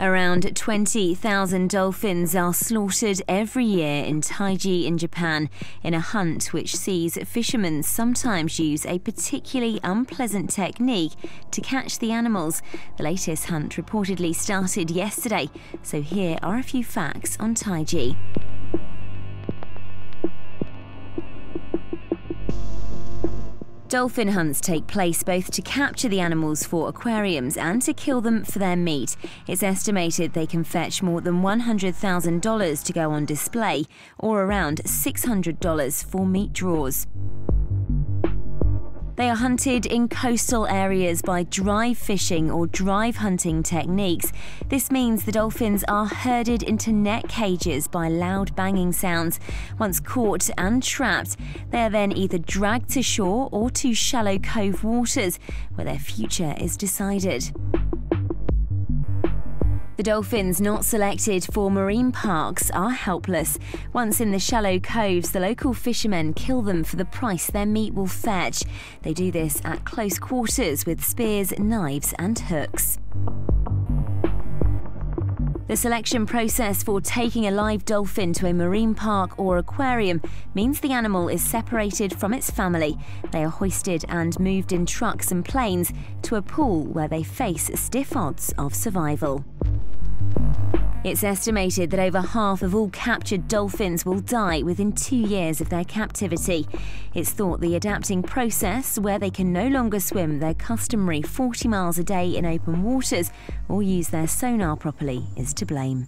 Around 20,000 dolphins are slaughtered every year in Taiji in Japan in a hunt which sees fishermen sometimes use a particularly unpleasant technique to catch the animals. The latest hunt reportedly started yesterday, so here are a few facts on Taiji. Dolphin hunts take place both to capture the animals for aquariums and to kill them for their meat. It's estimated they can fetch more than $100,000 to go on display, or around $600 for meat draws. They are hunted in coastal areas by drive fishing or drive hunting techniques. This means the dolphins are herded into net cages by loud banging sounds. Once caught and trapped, they are then either dragged to shore or to shallow cove waters, where their future is decided. The dolphins not selected for marine parks are helpless. Once in the shallow coves, the local fishermen kill them for the price their meat will fetch. They do this at close quarters with spears, knives, and hooks. The selection process for taking a live dolphin to a marine park or aquarium means the animal is separated from its family. They are hoisted and moved in trucks and planes to a pool where they face stiff odds of survival. It's estimated that over half of all captured dolphins will die within two years of their captivity. It's thought the adapting process, where they can no longer swim their customary 40 miles a day in open waters or use their sonar properly, is to blame.